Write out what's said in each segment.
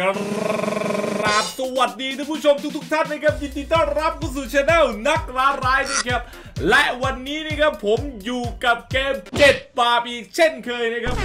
กราบสวัสดีท่านผู้ชมทุกๆท่านนะครับยินดีต้อนรับเข้าสู่ช anel นักล่าร้ายนะครับและวันนี้นะครับผมอยู่กับเกม7บาปอีกเช่นเคยนะครับ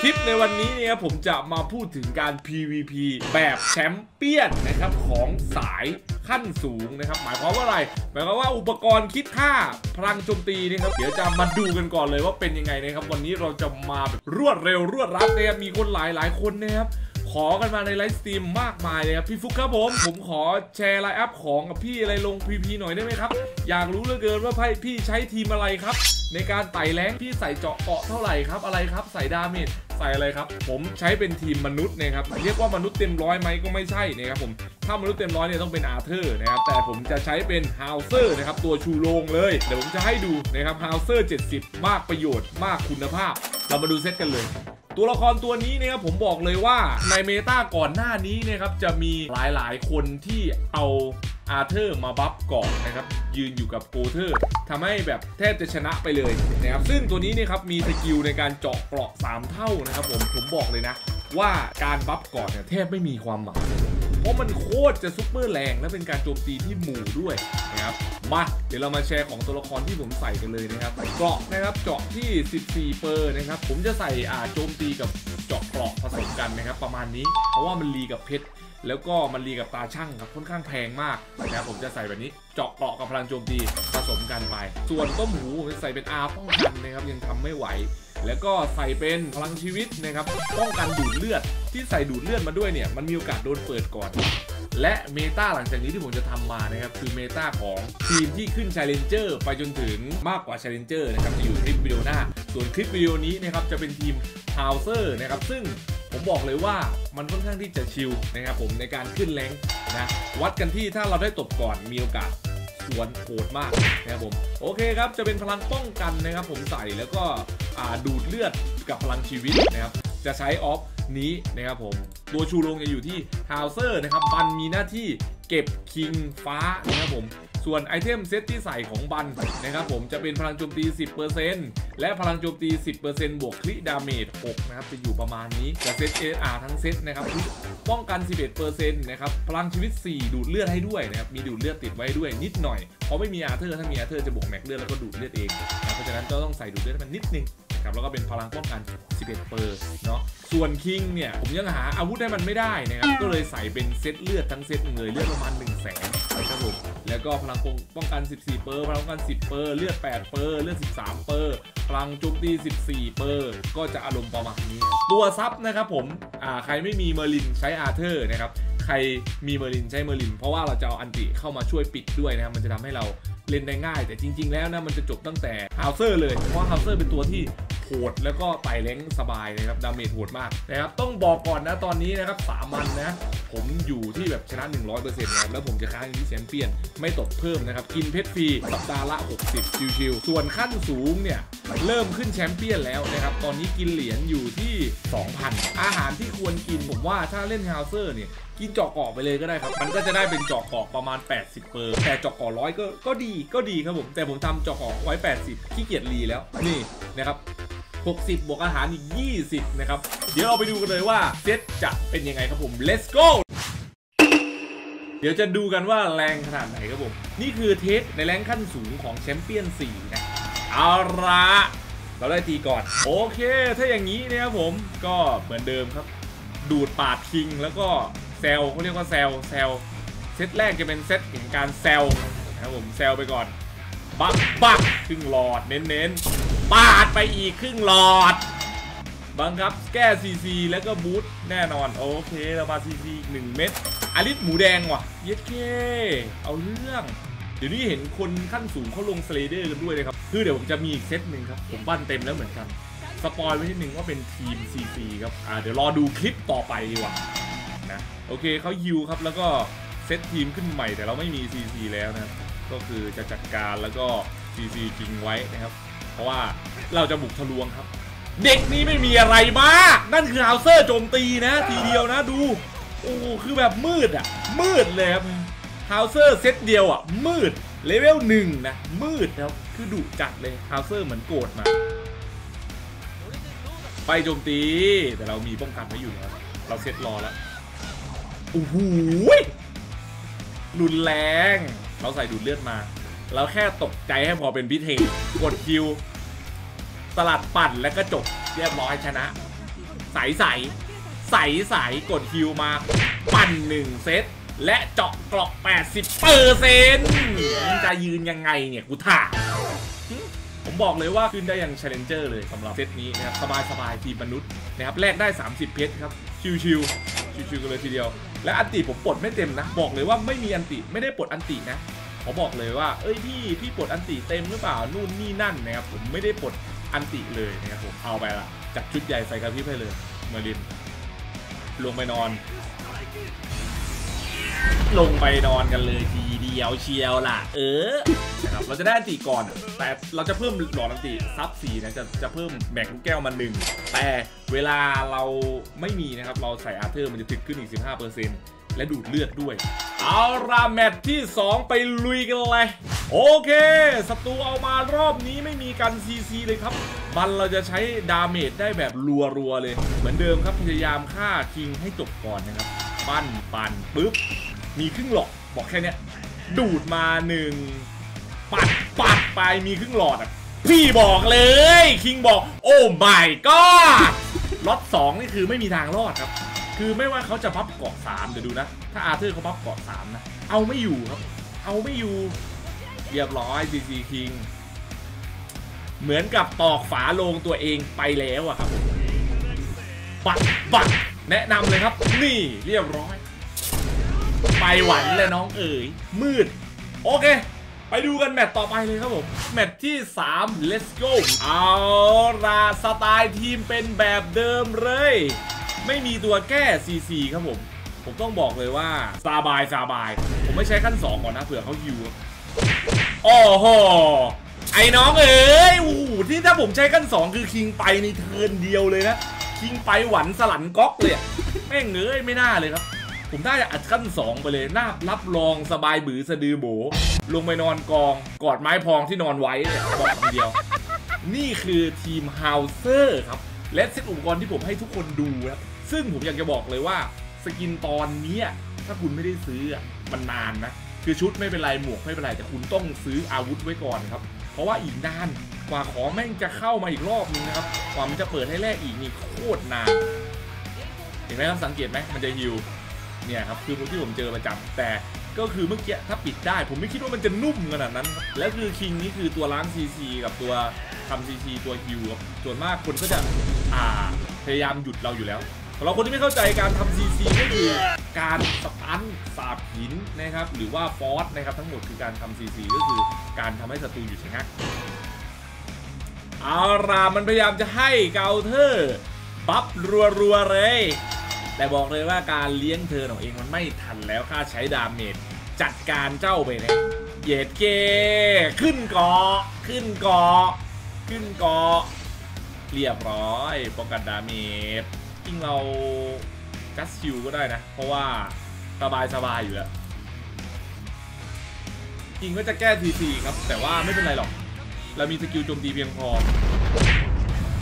คลิปในวันนี้เนี่ยผมจะมาพูดถึงการ PVP แบบแชมเปี้ยนนะครับของสายขั้นสูงนะครับหมายความว่าอะไร หมายความว่าอุปกรณ์คิดค่าพลังโจมตีนะครับเดี๋ยวจะมาดูกันก่อนเลยว่าเป็นยังไงนะครับ วันนี้เราจะมาแบบรวดเร็วรวดรัดนะครับมีคนหลายหลายคนนะครับ ขอกันมาใน live stream มากมายเลยครับพี่ฟุกครับผม ผมขอแชร์ line up ของกับพี่อะไรลง PVP หน่อยได้ไหมครับ อยากรู้เหลือเกินว่าพี่พี่ใช้ทีมอะไรครับ ในการไต่ rank พี่ใส่เจาะเกราะเท่าไหร่ครับอะไรครับ ใส่ damage ใส่อะไรครับ ผมใช้เป็นทีมมนุษย์นะครับเรียกว่ามนุษย์เต็มร้อยไหมก็ไม่ใช่นะครับผมถ้ามนุษย์เต็มร้อยเนี่ยต้องเป็นอาเธอร์นะครับแต่ผมจะใช้เป็นฮาวเซอร์นะครับตัวชูโรงเลยเดี๋ยวผมจะให้ดูนะครับฮาวเซอร์ 70 มากประโยชน์มากคุณภาพ เรามาดูเซตกันเลย ตัวละครตัวนี้นะครับผมบอกเลยว่าใน meta ก่อนหน้านี้นะครับจะมีหลายๆ คนที่เอาอาเธอร์มา buff ก่อนนะครับ ยืนอยู่กับโกเทอร์ทำให้แบบแทบจะชนะไปเลยนะครับ ซึ่งตัวนี้เนี่ยครับมี skill ในการเจาะเกราะ 3 เท่านะครับผมผมบอกเลยนะ ว่าการ buff ก่อนเนี่ยแทบไม่มีความหมาย ราะมันโคตรจะซุปเปอร์แรง และเป็นการโจมตีที่หมู่ด้วยนะครับมาเดี๋ยวเรามาแชร์ของตัวละครที่ผมใส่กันเลยนะครับเกราะนะครับเจาะที่ 14 เปอร์นะครับผมจะใส่อ่าโจมตีกับเจาะเกราะผสมกันนะครับประมาณนี้ เพราะว่ามันรีกับเพชรแล้วก็มันรีกับตาช่างครับค่อนข้างแพงมากนะครับผมจะใส่แบบนี้เจาะเกราะกับพลังโจมตีผสมกันไป ส่วนต้มหูผมจะใส่เป็นอาป้องกันนะครับยังทำไม่ไหว แล้วก็ใส่เป็นพลังชีวิตนะครับป้องกันดูดเลือดที่ใส่ดูดเลือดมาด้วยเนี่ยมันมีโอกาสโดนเปิดก่อน และเมตาหลังจากนี้ที่ผมจะทำมานะครับคือเมตาของทีมที่ขึ้น Challenger ไปจนถึงมากกว่า Challenger นะครับจะอยู่คลิปวิดีโอหน้า ส่วนคลิปวิดีโอนี้นะครับจะเป็นทีม h o u s e r นะครับซึ่งผมบอกเลยว่ามันค่อนข้างที่จะชิลนะครับผมในการขึ้นแรงนะวัดกันที่ถ้าเราได้ตบก่อนมีโอกาส สวนโหดมากนะครับผมโอเคครับจะเป็นพลังป้องกันนะครับ ผมใส่แล้วก็ดูดเลือดกับพลังชีวิตนะครับจะใช้ออฟนี้นะครับผมตัวชูโรงจะอยู่ที่ฮาวเซอร์นะครับบันมีหน้าที่เก็บคิงฟ้านะครับผม ส่วน item เซตที่ใส่ของบันนะครับผมจะเป็นพลังโจมตี 10%และพลังโจมตี 10%บวก crit damage 6นะครับจะอยู่ประมาณนี้จะเซตเออาทั้งเซตนะครับป้องกัน 11%นะครับพลังชีวิต 4 ดูดเลือดให้ด้วยนะครับมีดูดเลือดติดไว้ด้วยนิดหน่อยเพราะไม่มีอาเธอร์ถ้ามีอาเธอร์จะบวก max เลือดแล้วก็ดูดเลือดเองนะเพราะฉะนั้นก็ต้องใส่ดูดเลือดมันนิดนึง นะครับแล้วก็เป็นพลังป้องกัน 11 เปอร์เนาะส่วนคิงเนี่ยผมยังหาอาวุธให้มันไม่ได้นะครับก็เลยใส่เป็นเซตเลือดทั้งเซตหนึ่งเลยเลือดประมาณ1 0 0 0 0แสนนะครับผมแล้วก็พลังป้องกัน 14 เปอร์พลังป้องกัน 10 เปอร์เลือด 8 เปอร์เลือด 13 เปอร์พลังโจมตี 14 เปอร์ก็จะอารมณ์ประมาณนี้ ตัว sub นะครับผมอ่าใครไม่มีเมอร์ลินใช้อาเธอร์นะครับใครมีเมอร์ลินใช้เมอร์ลิน เพราะว่าเราจะเอา ulti เข้ามาช่วยปิดด้วยนะครับมันจะทำให้เราเล่นได้ง่าย แต่จริง ๆ แล้วนะมันจะจบตั้งแต่ฮาวเซอร์เลยเพราะฮาวเซอร์เป็นตัวที่ โหดแล้วก็ไต่แรงสบายนะครับ damage โหดมากนะครับต้องบอกก่อนนะตอนนี้นะครับสามัญนะผมอยู่ที่แบบชนะ 100%นะครับแล้วผมจะค้างอยู่ที่แชมเปี้ยนไม่ตกเพิ่มนะครับกินเพชรฟรีสัปดาห์ละ 60 ชิวๆส่วนขั้นสูงเนี่ยเริ่มขึ้นแชมเปี้ยนแล้วนะครับตอนนี้กินเหรียญอยู่ที่ 2,000 อาหารที่ควรกินผมว่าถ้าเล่นฮาวเซอร์เนี่ยกินเจาะเกราะไปเลยก็ได้ครับ มันก็จะได้เป็นเจาะเกราะประมาณ 80 เปอร์ แต่เจาะเกราะร้อยก็ก็ดีก็ดีครับผม แต่ผมทำเจาะเกาะไว้ 80 ขี้เกียจ re แล้ว นี่นะครับ 60 บวกอาหารอีก 20 นะครับ เดี๋ยวเราไปดูกันเลยว่าเซตจะเป็นยังไงครับผม let's go เดี๋ยวจะดูกันว่าแรงขนาดไหนครับผม นี่คือ test ในแรงขั้นสูงของแชมเปี้ยน 4 นะเอาละเราได้ตีก่อน โอเค ถ้าอย่างนี้เนี่ยครับผมก็เหมือนเดิมครับ ดูดปาดคิงแล้วก็แซลเขาเรียกว่าแซลแซลเซตแรกจะเป็นเซตแห่งการแซลนะครับผมแซลไปก่อน บักบักครึ่งหลอดเน้นๆ ปาดไปอีกครึ่งหลอด บังคับแก้ซีซีแล้วก็บูทแน่นอน โอเค เรามาซีซีหนึ่งเม็ดอาริสหมูแดงว่ะ เย็ดเค เอาเรื่อง เดี๋ยวนี้เห็นคนขั้นสูงเขาลงสไลเดอร์กันด้วยนะครับ คือเดี๋ยวผมจะมีอีกเซตหนึ่งครับ ผมปั้นเต็มแล้วเหมือนกัน สปอยไว้นิดนึงว่าเป็นทีม CC ครับ อ่าเดี๋ยวรอดูคลิปต่อไปดีกว่านะโอเคเขาฮิวครับแล้วก็เซตทีมขึ้นใหม่แต่เราไม่มี CC แล้วนะก็คือจะจัดการแล้วก็ CC จริงไว้นะครับ เพราะว่าเราจะบุกทะลวงครับ เด็กนี้ไม่มีอะไรมากนั่นคือฮาวเซอร์โจมตีนะ ทีเดียวนะดูโอ้คือแบบมืดอะ มืดเลยครับฮาวเซอร์เซตเดียวอะ มืดเลเวลหนึ่งนะ มืดครับคือดุจัดเลยฮาวเซอร์เหมือนโกรธมา ไปโจมตีแต่เรามีป้องกันไว้อยู่นะครับเราเซตรอแล้วโอ้โหรุนแรง เราใส่ดูดเลือดมา เราแค่ตกใจให้พอเป็นพิเทกดคิว สลัดปั่นแล้วก็จบเรียบร้อยชนะ ใสใสใสใสกดคิวมา ปั่นหนึ่งเซต และเจาะกราะ80เปอร์เซ็นต์จะยืนยังไงเนี่ย กูถามผมบอกเลยว่าขึ้นได้อย่าง Challenger เลยสำหรับเซตนี้นะครับ สบายสบายทีมมนุษย์นะครับแลกได้ 30 เพชรครับชิวชิวชิวชิวๆกันเลยทีเดียว และ ulti ผมปลดไม่เต็มนะ บอกเลยว่าไม่มี ulti ไม่ได้ปลด ulti นะ ขอบอกเลยว่า เอ้ยพี่พี่ปลด ulti เต็มหรือเปล่านู่นนี่นั่นนะครับผมไม่ได้ปลด ulti เลยนะครับผมเอาไปละจัดชุดใหญ่ใส่กระพริบให้เลยเมอริน ลงไปนอน ลงไปนอนกันเลยทีเดียวเชียวล่ะ เออนะครับเราจะได้ ulti ก่อน แต่เราจะเพิ่มหลอด ulti ซับสีนะจะจะเพิ่มแบกลูกแก้วมาหนึ่งแต่เวลาเราไม่มีนะครับเราใส่อาร์เธอร์มันจะถึกขึ้นอีก 15% และดูดเลือดด้วย เอาละแมตช์ที่ 2 ไปลุยกันเลย โอเคศัตรูเอามารอบนี้ไม่มีกันซีซีเลยครับ บันเราจะใช้ damage ได้แบบรัวๆเลย เหมือนเดิมครับพยายามฆ่าคิงให้จบก่อนนะครับ ปั้นปั่นปุ๊บ มีครึ่งหลอดบอกแค่นี้ดูดมาหนึ่งปัดปัดไปมีครึ่งหลอดอะพี่บอกเลย คิงบอก oh my god ล็อตสองนี่คือไม่มีทางรอดครับ คือไม่ว่าเขาจะ buff เกราะสามเดี๋ยวดูนะ ถ้าอาร์เธอร์เขา buff เกราะสามนะ เอาไม่อยู่ครับ เอาไม่อยู่ เรียบร้อยซีซีคิง เหมือนกับตอกฝาลงตัวเองไปแล้วอะครับปัดปัดแนะนำเลยครับ นี่เรียบร้อย ไปหวันเลยน้องเอ๋ย มืด โอเคไปดูกันแมตต์ต่อไปเลยครับผม แมตต์ที่ 3 let's go เอาละสไตล์ทีมเป็นแบบเดิมเลย ไม่มีตัวแก้ CC ครับผม ผมต้องบอกเลยว่าสบายสบาย ผมไม่ใช้ขั้น 2 ก่อนนะเผื่อเขาฮิวโอ้โหไอ้น้องเอ๋ยโอ้ที่ถ้าผมใช้ขั้น 2 คือคิงไปใน turn เดียวเลยนะ คิงไปหวันสลันก๊อกเลยอะแม่งเอ้ยไม่น่าเลยครับ ผมได้อัดขั้น 2 ไปเลยน่ารับรองสบายบือสะดือโบ ลงไปนอนกองกอดไม้พองที่นอนไว้เนี่ยบอกคำเดียว นี่คือทีมฮาวเซอร์ครับ และเซตอุปกรณ์ที่ผมให้ทุกคนดูครับ ซึ่งผมอยากจะบอกเลยว่า skin ตอนนี้ถ้าคุณไม่ได้ซื้อมันนานนะคือชุดไม่เป็นไรหมวกไม่เป็นไรแต่คุณต้องซื้ออาวุธไว้ก่อนครับ เพราะว่าอีกนานกว่าของแม่งจะเข้ามาอีกรอบนึงนะครับกว่ามันจะเปิดให้แลกอีกนี่โคตรนานเห็นไหมครับสังเกตไหมมันจะฮิวเนี่ยครับคือที่ผมเจอประจำแต่ก็คือเมื่อกี้ถ้าปิดได้ ผมไม่คิดว่ามันจะนุ่มขนาดนั้น และคือคิงนี่คือตัวล้างซีซีกับตัวทำซีซีตัวฮิวส่วนมากคนก็จะอ่าพยายามหยุดเราอยู่แล้ว สำหรับคนที่ไม่เข้าใจการทำซีซีก็คือการสตันสาบหินนะครับ หรือว่าฟอสนะครับทั้งหมดคือการทำซีซีก็คือการทำให้ศัตรูหยุดชะงักเอารามันพยายามจะให้เกาเทอบัฟรัวๆเลย แต่บอกเลยว่าการเลี้ยงเธอของเองมันไม่ทันแล้วค่าใช้ดาเมจจัดการเจ้าไปเลยเหยดเกขึ้นเกาะขึ้นเกาะขึ้นเกาะเรียบร้อยป้องกันดาเมจ ริงเราจัสคิวก็ได้นะ เพราะว่าสบายสบายอยู่แล้วจริงก็จะแก้ทีซีครับ แต่ว่าไม่เป็นไรหรอก เรามีสกิลโจมตีเพียงพอ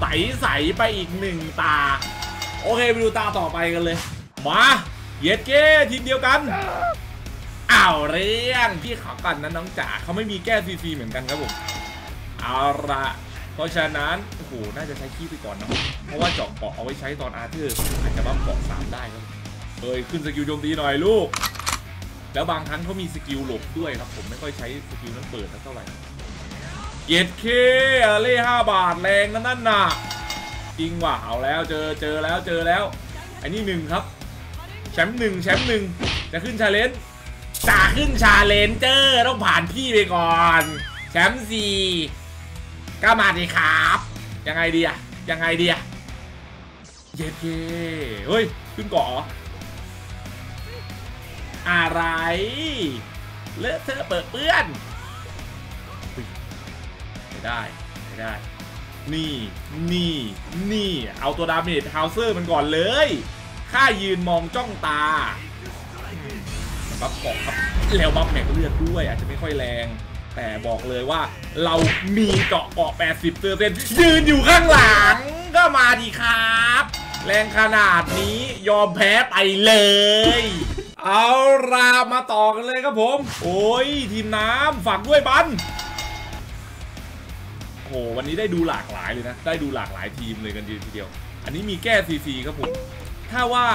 ใสใสไปอีกหนึ่งตา โอเคไปดูตาต่อไปกันเลย มาเย็ดเก้ทีมเดียวกันอ้าวเรื่องพี่ขอก่อนนะน้องจ๋าเขาไม่มีแก้ซีซีเหมือนกันครับผมเอาละ เพราะฉะนั้นโอ้โหน่าจะใช้ขี้ไปก่อนเนาะเพราะว่าเจาะเกาะเอาไว้ใช้ตอนอาร์เธอร์อาจจะบัฟเกาะสามได้ครับเฮ้ยขึ้นสกิลโจมตีหน่อยลูก แล้วบางครั้งเขามีสกิลหลบด้วยครับ ผมไม่ค่อยใช้สกิลนั้นเปิดเท่าไหร่เย็ดเคเล่ห้าบาทแรงนะนั่นน่ะจริงว่ะเอาแล้วเจอเจอแล้วเจอแล้ว อันนี้หนึ่งครับ แชมป์หนึ่งแชมป์หนึ่งจะขึ้นชาเลนจ์จะขึ้นชาเลนเจอร์ต้องผ่านพี่ไปก่อน แชมป์สี่ ก็มาดีครับ ยังไงดีอะยังไงดีอะเย็ดเคเฮ้ย ขึ้นเกาะออะไร เลอะเทอะเปิดเปื้อนไม่ได้ไม่ได้ นี่ นี่ นี่ เอาตัวดาเมจฮาวเซอร์มันก่อนเลยข้ายืนมองจ้องตาบัฟเกาะครับแล้วบัฟแม็กเลือดด้วย อาจจะไม่ค่อยแรง แต่บอกเลยว่าเรามีเกาะเกาะ 80เปอร์เซ็นยืนอยู่ข้างหลังก็มาดีครับ แรงขนาดนี้ยอมแพ้ไปเลย เอารามาต่อกันเลยครับผม โอ้ย ทีมน้ำฝากด้วยบันโอ้โหวันนี้ได้ดูหลากหลายเลยนะ ได้ดูหลากหลายทีมเลยกันทีเดียว อันนี้มีแก้ซีซีครับผม ถ้าว่า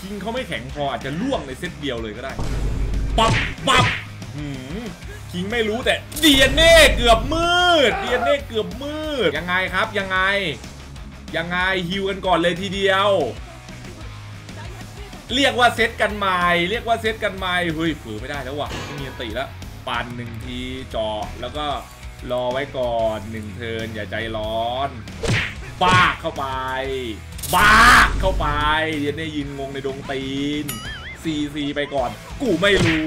คิงเขาไม่แข็งพออาจจะล่วงในเซตเดียวเลยก็ได้ ปับปับ คิงไม่รู้แต่เดียเน่เกือบมืด เดียเน่เกือบมืด ยังไงครับยังไง ยังไงฮิวกันก่อนเลยทีเดียว เรียกว่าเซตกันใหม่เรียกว่าเซตกันใหม่เฮ้ยฝืนไม่ได้แล้ววะไม่มีสติแล้วปันหนึ่งทีเจาะแล้วก็รอไว้ก่อนหนึ่งเทินอย่าใจร้อนปากเข้าไปปากเข้าไปเดียวได้ยินงงในดงตีน ซีซีไปก่อน กูไม่รู้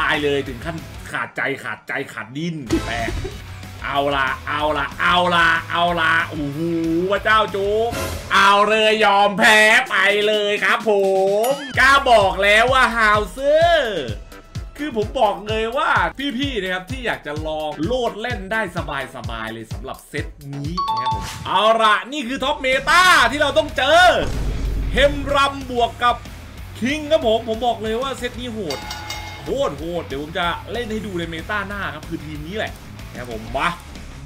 ตายเลยถึงขั้นขาดใจขาดใจขาดดิ้นแตกเอาละเอาละเอาละเอาละโอ้โหพระเจ้าจุกเอาเลยยอมแพ้ไปเลยครับผมกล้าบอกแล้วว่าฮาวเซอร์คือผมบอกเลยว่าพี่ๆนะครับที่อยากจะลองโลดเล่นได้สบายๆเลยสำหรับเซตนี้นะครับผมเอาละนี่คือ top meta ที่เราต้องเจอ เฮลบรัมบวกกับ คิงครับผม ผมบอกเลยว่าเซตนี้โหดโคตรโหด เดี๋ยวผมจะเล่นให้ดูใน meta หน้าครับ คือทีมนี้แหละนะครับผมมา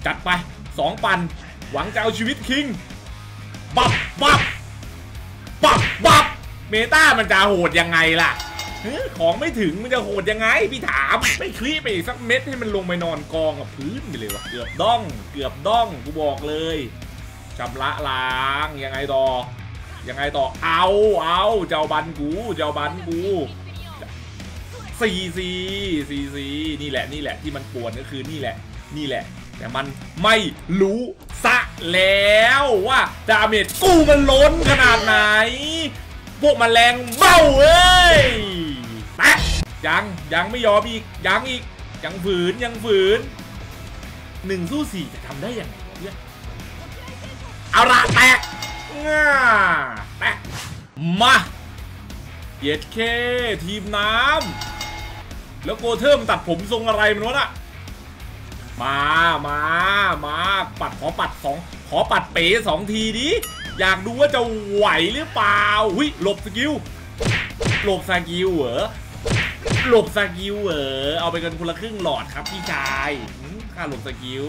จัดไป 2 ปัน หวังจะเอาชีวิตคิง บับบับบับบับเมตามันจะโหดยังไงล่ะเฮ้ยของไม่ถึงมันจะโหดยังไง พี่ถาม ไม่คลี่ไปอีกสักเม็ดให้มันลงไปนอนกองกับพื้นไปเลยวะเกือบด้อง เกือบด้องกูบอกเลยชำระล้างยังไงต่อ ยังไงต่อ เอาเอาเจ้าบันกู เจ้าบันกูซีซีซีซีนี่แหละนี่แหละที่มันปวดก็คือนี่แหละ นี่แหละ แต่มันไม่รู้ซะแล้วว่าดาเมจกูมันล้นขนาดไหน พวกมแมลงเบ้าเอ้ยแปะยังยังไม่ยอมอีกยังอีกยังฝืนยังฝืนหนึ่งสู้สี่จะทำได้ยังไงเนี่ยเอาละแตก ง่าแตกมาเย็ดเคทีมน้ำแล้วโกเทอร์มนตัดผมทรงอะไรมันวะน่ะมามามาปัดขอปัดสองขอปัดเป๋สองทีดิอยากดูว่าจะไหวหรือเปล่าหุยหลบสกิลหลบสกิลเหรอหลบสกิลเหรอเอาไปกันคนละครึ่งหลอดครับพี่ชายหืมค่าหลบสกิล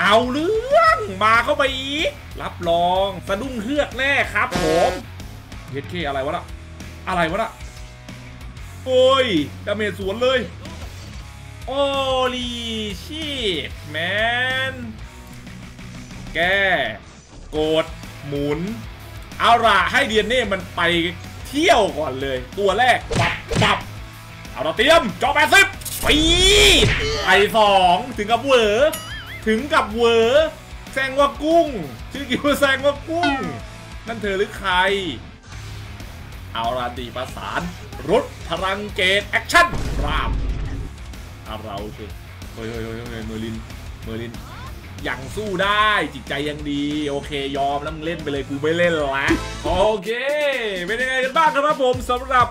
เอาเรื่องมาเข้าไปอีก รับรองสะดุ้งเฮือกแน่ครับผมเฮดเคอะไรวะน่ะ อะไรวะน่ะ โอ้ยดาเมจสวนเลย โอ้ลีชีตแมน แกโกดหมุน เอาละให้เดียนเน่มันไปเที่ยวก่อนเลย ตัวแรก ปับปับเอาเราเตรียมจอแปดสิบปีไปสองถึงกับเวอ ถึงกับเวอร์แซงว่ากุ้ง ชื่อกิวาแซงว่ากุ้ง นั่นเธอหรือใคร เอาราดีประสานรถพลังเกตแอคชั่นราบเอาเราสิเฮ้ยเฮ้ยเฮ้ยเฮ้ยเมอร์ลินเมอร์ลินยังสู้ได้จิตใจยังดี โอเคยอมแล้วมึงเล่นไปเลยกูไม่เล่นละโอเคเป็นยังไงกันบ้างครับผมสำหรับ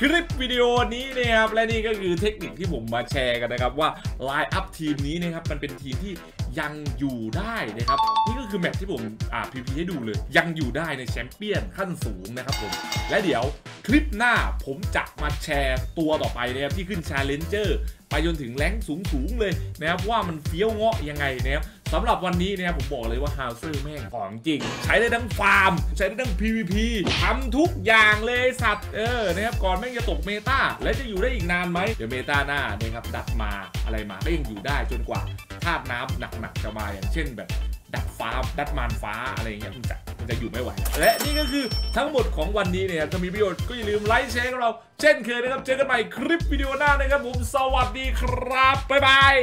คลิปวิดีโอนี้นะครับและนี่ก็คือเทคนิคที่ผมมาแชร์กันนะครับว่าไลน์อัพทีมนี้นะครับมันเป็นทีมที่ยังอยู่ได้นะครับนี่ก็คือแมตช์ที่ผมอ่า PVP ให้ดูเลย ยังอยู่ได้ในแชมเปี้ยนขั้นสูงนะครับผมและเดี๋ยวคลิปหน้าผมจะมาแชร์ตัวต่อไปนะครับที่ขึ้น challenger ไปจนถึง rank สูงๆเลยนะครับว่ามันเฟี้ยวเงาะยังไงนะครับ สำหรับวันนี้นะครับผมบอกเลยว่าฮาวเซอร์แม่งของจริง ใช้ได้ทั้งฟาร์ม ใช้ได้ทั้ง PVP ทำทุกอย่างเลยสัตว์ เออนะครับก่อนแม่งจะตก meta และจะอยู่ได้อีกนานไหมเดี๋ยว meta หน้านะครับดัดมาอะไรมาก็ยังอยู่ได้จนกว่าธาตุน้ำหนักๆจะมาอย่างเช่นแบบดัดฟ้าดัดมานฟ้าอะไรอย่างเงี้ยมันจะมันจะอยู่ไม่ไหว และนี่ก็คือทั้งหมดของวันนี้เนี่ยครับถ้ามีประโยชน์ก็อย่าลืมไลค์แชร์กับเรา เช่นเคยนะครับ เจอกันใหม่คลิปวิดีโอหน้านะครับผม สวัสดีครับ บ๊ายบาย